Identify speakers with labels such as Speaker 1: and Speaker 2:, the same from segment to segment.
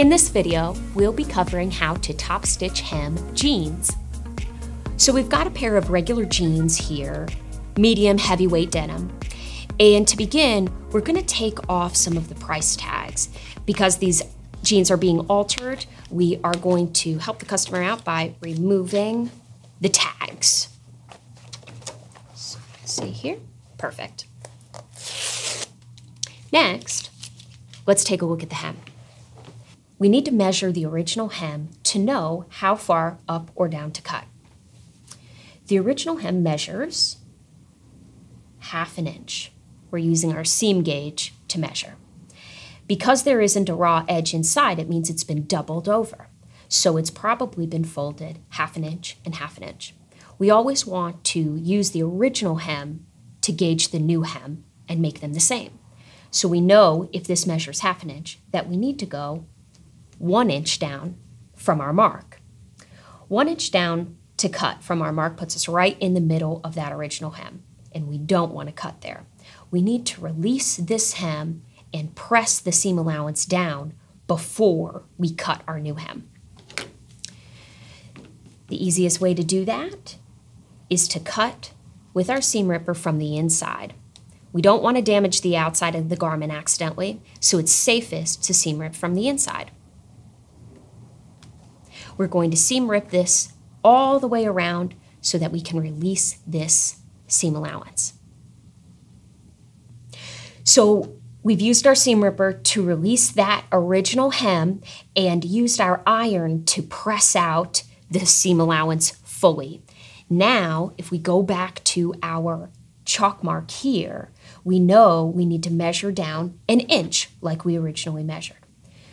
Speaker 1: In this video, we'll be covering how to top stitch hem jeans. So we've got a pair of regular jeans here, medium heavyweight denim. And to begin, we're gonna take off some of the price tags. Because these jeans are being altered, we are going to help the customer out by removing the tags. So, see here? Perfect. Next, let's take a look at the hem. We need to measure the original hem to know how far up or down to cut. The original hem measures half an inch. We're using our seam gauge to measure. Because there isn't a raw edge inside, it means it's been doubled over. So it's probably been folded half an inch and half an inch. We always want to use the original hem to gauge the new hem and make them the same. So we know if this measures half an inch that we need to go one inch down from our mark. One inch down to cut from our mark puts us right in the middle of that original hem, and we don't want to cut there. We need to release this hem and press the seam allowance down before we cut our new hem. The easiest way to do that is to cut with our seam ripper from the inside. We don't want to damage the outside of the garment accidentally, so it's safest to seam rip from the inside. We're going to seam rip this all the way around so that we can release this seam allowance. So we've used our seam ripper to release that original hem and used our iron to press out the seam allowance fully. Now, if we go back to our chalk mark here, we know we need to measure down an inch like we originally measured.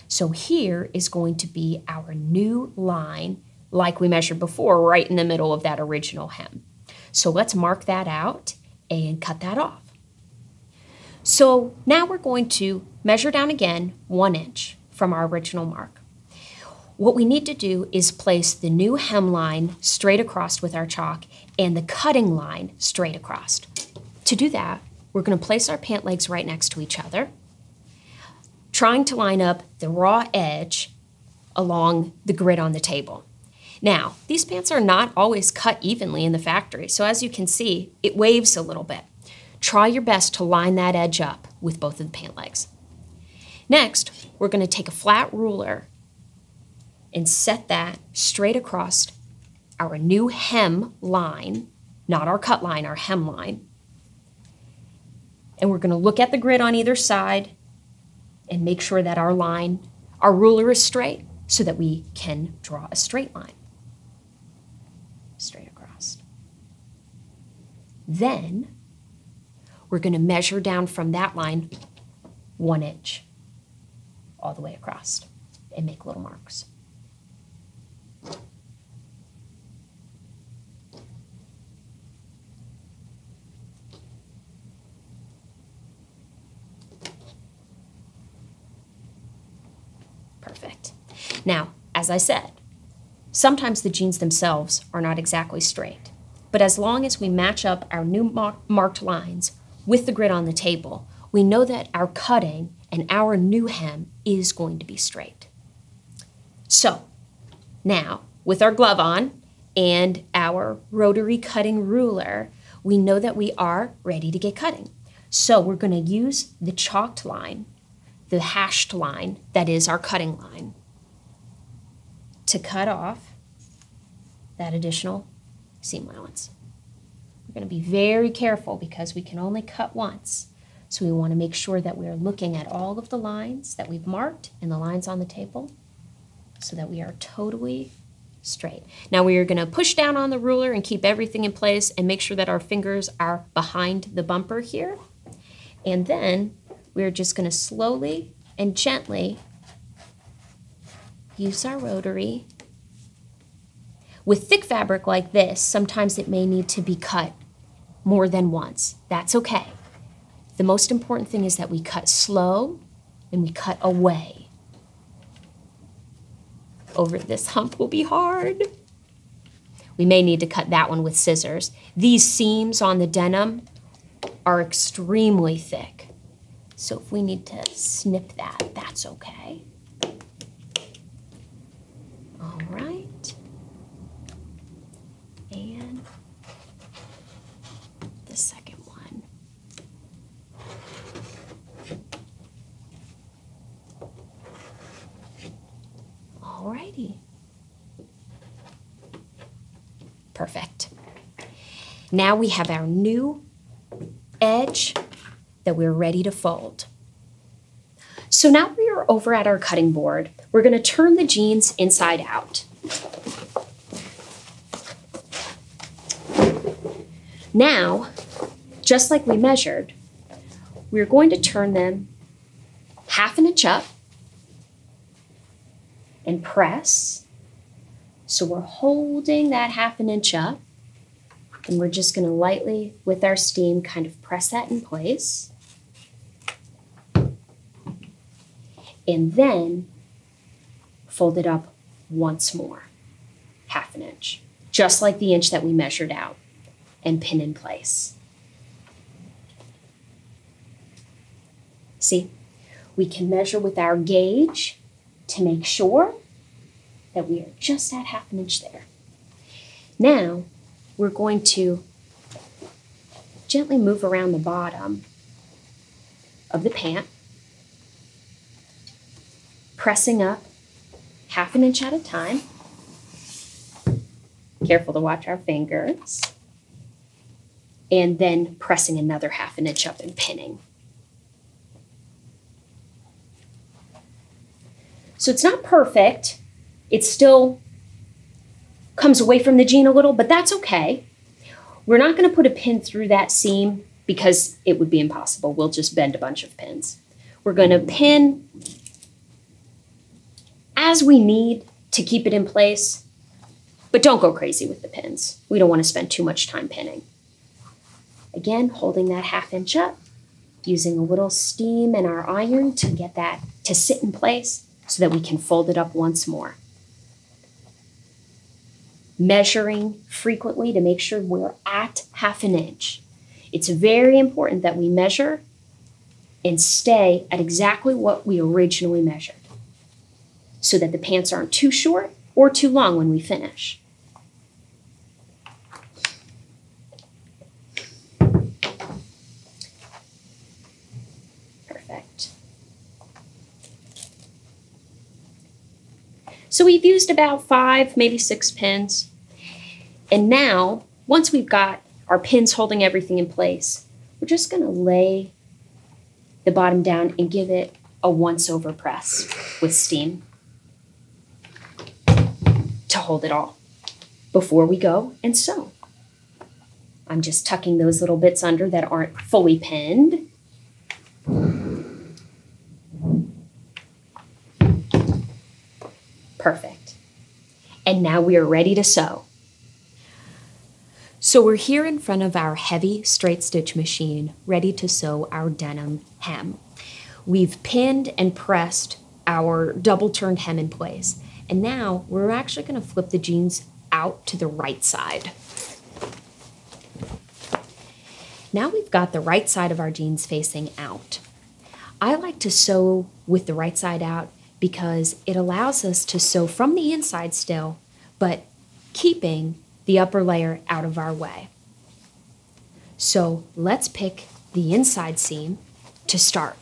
Speaker 1: So here is going to be our new line like we measured before, right in the middle of that original hem. So let's mark that out and cut that off. So now we're going to measure down again one inch from our original mark. What we need to do is place the new hem line straight across with our chalk and the cutting line straight across. To do that, we're going to place our pant legs right next to each other, trying to line up the raw edge along the grid on the table. Now, these pants are not always cut evenly in the factory, so as you can see, it waves a little bit. Try your best to line that edge up with both of the pant legs. Next, we're going to take a flat ruler and set that straight across our new hem line, not our cut line, our hem line and we're going to look at the grid on either side and make sure that our line, our ruler is straight so that we can draw a straight line. Straight across. Then we're going to measure down from that line one inch all the way across and make little marks. Perfect. Now, as I said, sometimes the jeans themselves are not exactly straight, but as long as we match up our new mar marked lines with the grid on the table, we know that our cutting and our new hem is going to be straight. So, now, with our glove on and our rotary cutting ruler, we know that we are ready to get cutting. So we're going to use the chalked line the hashed line, that is our cutting line, to cut off that additional seam allowance. We're going to be very careful because we can only cut once. So we want to make sure that we are looking at all of the lines that we've marked and the lines on the table so that we are totally straight. Now we are going to push down on the ruler and keep everything in place and make sure that our fingers are behind the bumper here. And then we're just going to slowly and gently use our rotary. With thick fabric like this, sometimes it may need to be cut more than once. That's okay. The most important thing is that we cut slow and we cut away. Over this hump will be hard. We may need to cut that one with scissors. These seams on the denim are extremely thick. So if we need to snip that, that's okay. All right. And the second one. Alrighty. Perfect. Now we have our new edge that we're ready to fold. So now we are over at our cutting board. We're going to turn the jeans inside out. Now, just like we measured, we're going to turn them half an inch up and press. So we're holding that half an inch up and we're just going to lightly, with our steam, kind of press that in place. And then fold it up once more, half an inch, just like the inch that we measured out, and pin in place. See, we can measure with our gauge to make sure that we are just at half an inch there. Now, we're going to gently move around the bottom of the pant, pressing up half an inch at a time. Careful to watch our fingers. And then pressing another half an inch up and pinning. So it's not perfect. It still comes away from the jean a little, but that's okay. We're not going to put a pin through that seam because it would be impossible. We'll just bend a bunch of pins. We're going to pin as we need to keep it in place, but don't go crazy with the pins. We don't want to spend too much time pinning. Again, holding that half inch up, using a little steam in our iron to get that to sit in place so that we can fold it up once more. Measuring frequently to make sure we're at half an inch. It's very important that we measure and stay at exactly what we originally measured so that the pants aren't too short or too long when we finish. Perfect. So we've used about five, maybe six pins. And now, once we've got our pins holding everything in place, we're just going to lay the bottom down and give it a once over press with steam to hold it all before we go and sew. I'm just tucking those little bits under that aren't fully pinned. Perfect. And now we are ready to sew. So we're here in front of our heavy straight stitch machine, ready to sew our denim hem. We've pinned and pressed our double turned hem in place. And now we're actually gonna flip the jeans out to the right side. Now we've got the right side of our jeans facing out. I like to sew with the right side out because it allows us to sew from the inside still, but keeping the upper layer out of our way. So let's pick the inside seam to start.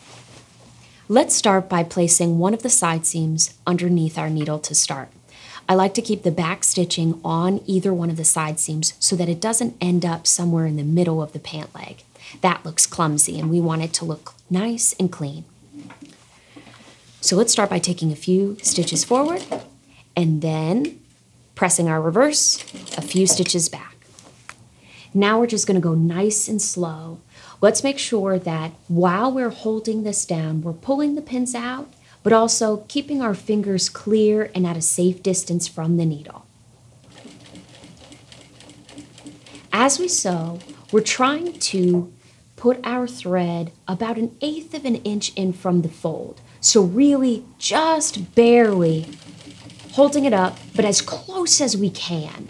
Speaker 1: Let's start by placing one of the side seams underneath our needle to start. I like to keep the back stitching on either one of the side seams so that it doesn't end up somewhere in the middle of the pant leg. That looks clumsy and we want it to look nice and clean. So let's start by taking a few stitches forward and then pressing our reverse a few stitches back. Now we're just gonna go nice and slow. Let's make sure that while we're holding this down, we're pulling the pins out, but also keeping our fingers clear and at a safe distance from the needle. As we sew, we're trying to put our thread about an eighth of an inch in from the fold. So, really, just barely holding it up, but as close as we can.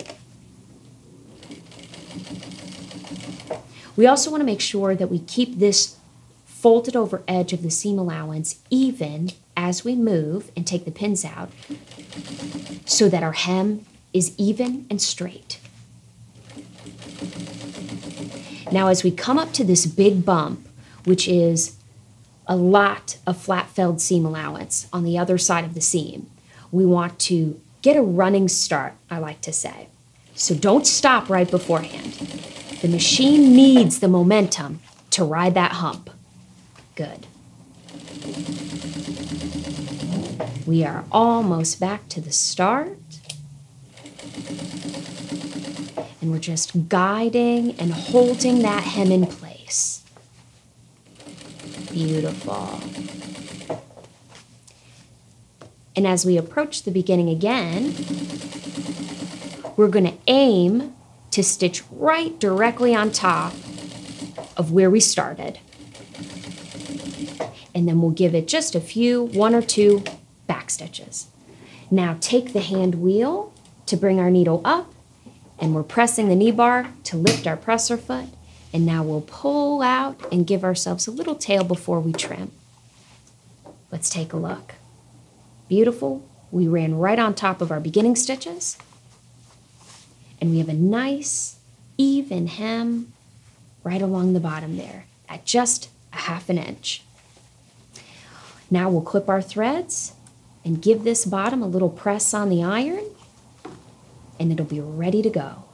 Speaker 1: We also want to make sure that we keep this folded over edge of the seam allowance even as we move and take the pins out so that our hem is even and straight. Now, as we come up to this big bump, which is a lot of flat felled seam allowance on the other side of the seam, we want to get a running start, I like to say. So don't stop right beforehand. The machine needs the momentum to ride that hump. Good. We are almost back to the start. And we're just guiding and holding that hem in place. Beautiful. And as we approach the beginning again, we're going to aim to stitch right directly on top of where we started. And then we'll give it just a few, one or two back stitches. Now take the hand wheel to bring our needle up and we're pressing the knee bar to lift our presser foot. And now we'll pull out and give ourselves a little tail before we trim. Let's take a look. Beautiful. We ran right on top of our beginning stitches. And we have a nice, even hem right along the bottom there at just a half an inch. Now we'll clip our threads and give this bottom a little press on the iron and it'll be ready to go.